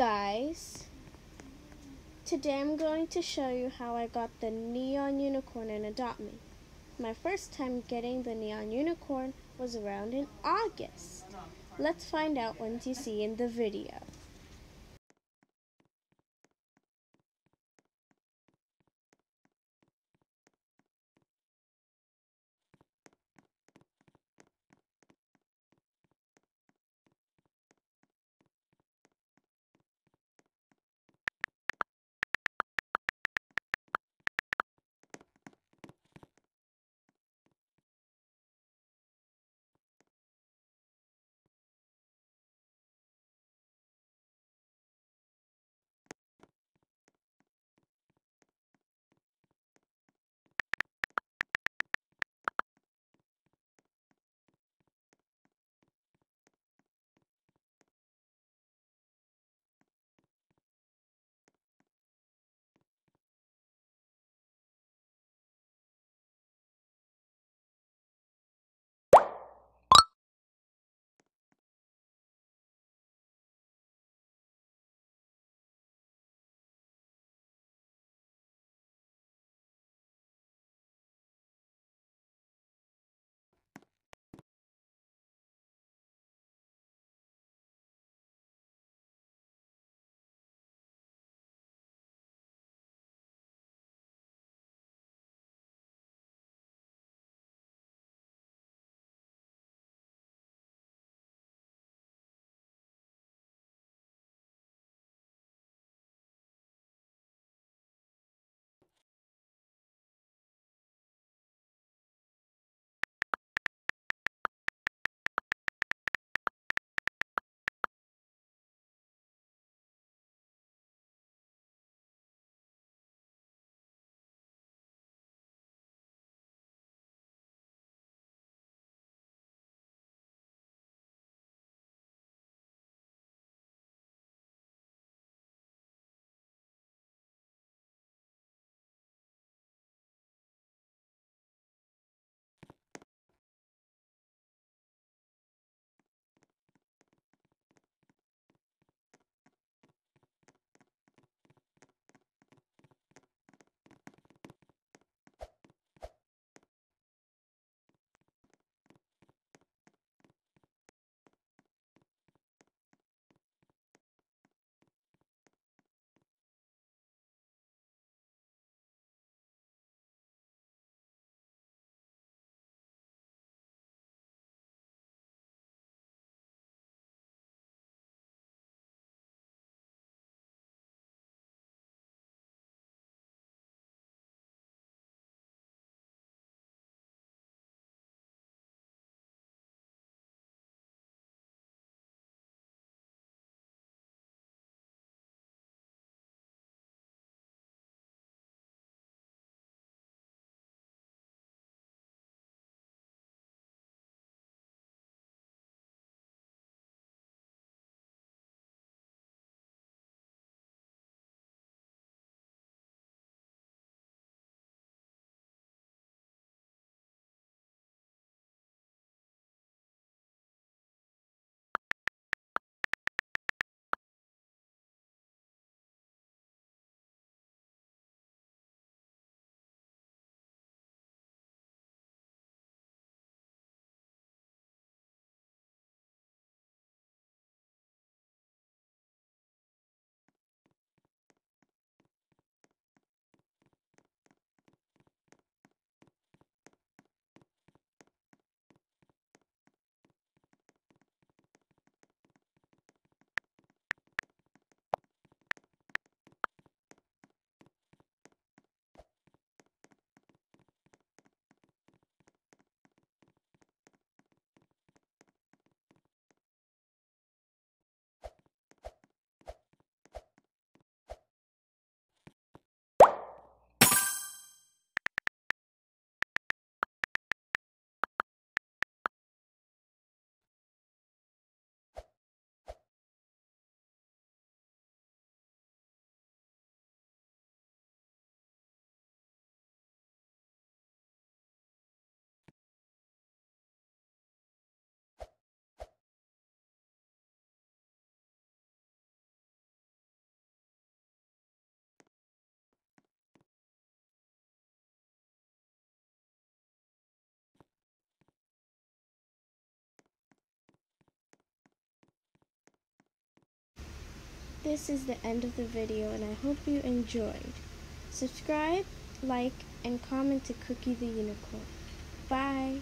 guys, today I'm going to show you how I got the neon unicorn in Adopt Me. My first time getting the neon unicorn was around in August. Let's find out once you see in the video. This is the end of the video and I hope you enjoyed. Subscribe, like, and comment to Cookie the Unicorn. Bye!